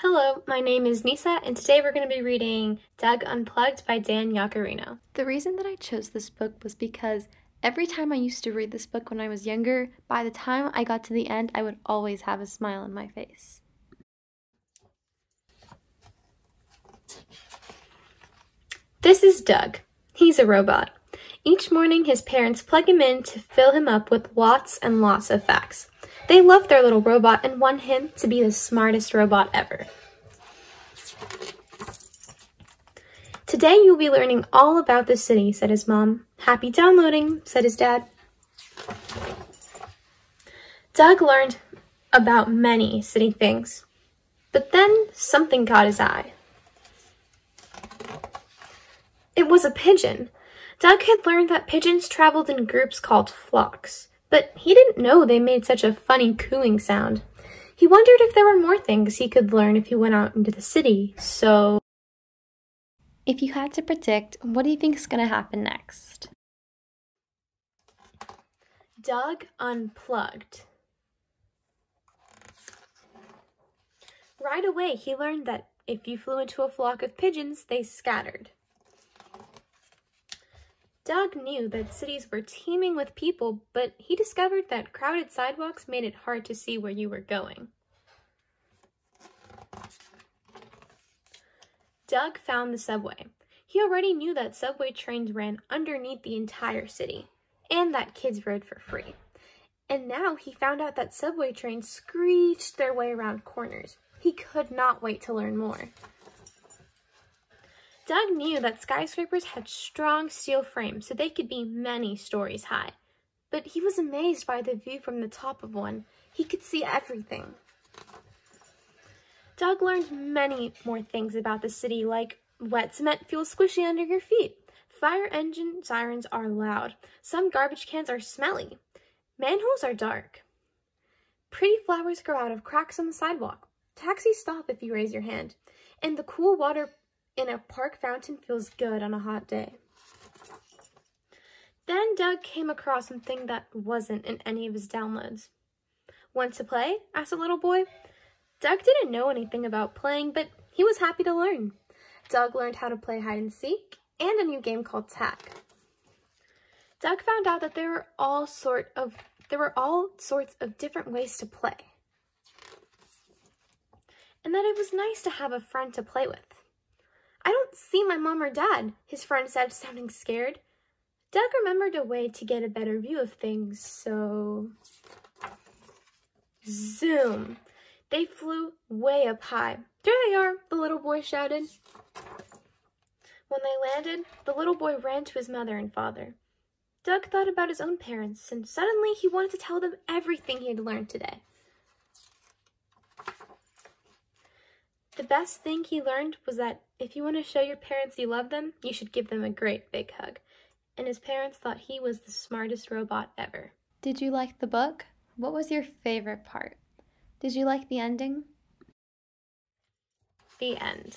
Hello, my name is Nysa, and today we're going to be reading Doug Unplugged by Dan Yaccarino. The reason that I chose this book was because every time I used to read this book when I was younger, by the time I got to the end, I would always have a smile on my face. This is Doug. He's a robot. Each morning, his parents plug him in to fill him up with lots and lots of facts. They love their little robot and want him to be the smartest robot ever. Today you'll be learning all about the city, said his mom. Happy downloading, said his dad. Doug learned about many city things, but then something caught his eye. It was a pigeon. Doug had learned that pigeons traveled in groups called flocks but he didn't know they made such a funny cooing sound. He wondered if there were more things he could learn if he went out into the city, so... If you had to predict, what do you think is going to happen next? Doug unplugged. Right away, he learned that if you flew into a flock of pigeons, they scattered. Doug knew that cities were teeming with people, but he discovered that crowded sidewalks made it hard to see where you were going. Doug found the subway. He already knew that subway trains ran underneath the entire city, and that kids rode for free. And now he found out that subway trains screeched their way around corners. He could not wait to learn more. Doug knew that skyscrapers had strong steel frames so they could be many stories high. But he was amazed by the view from the top of one. He could see everything. Doug learned many more things about the city, like wet cement feels squishy under your feet. Fire engine sirens are loud. Some garbage cans are smelly. Manholes are dark. Pretty flowers grow out of cracks on the sidewalk. Taxis stop if you raise your hand. And the cool water in a park fountain feels good on a hot day. Then Doug came across something that wasn't in any of his downloads. Want to play? asked a little boy. Doug didn't know anything about playing, but he was happy to learn. Doug learned how to play hide and seek and a new game called tag. Doug found out that there were all sort of there were all sorts of different ways to play. And that it was nice to have a friend to play with. I don't see my mom or dad, his friend said, sounding scared. Doug remembered a way to get a better view of things, so... Zoom! They flew way up high. There they are, the little boy shouted. When they landed, the little boy ran to his mother and father. Doug thought about his own parents, and suddenly he wanted to tell them everything he had learned today. The best thing he learned was that if you want to show your parents you love them, you should give them a great big hug. And his parents thought he was the smartest robot ever. Did you like the book? What was your favorite part? Did you like the ending? The end.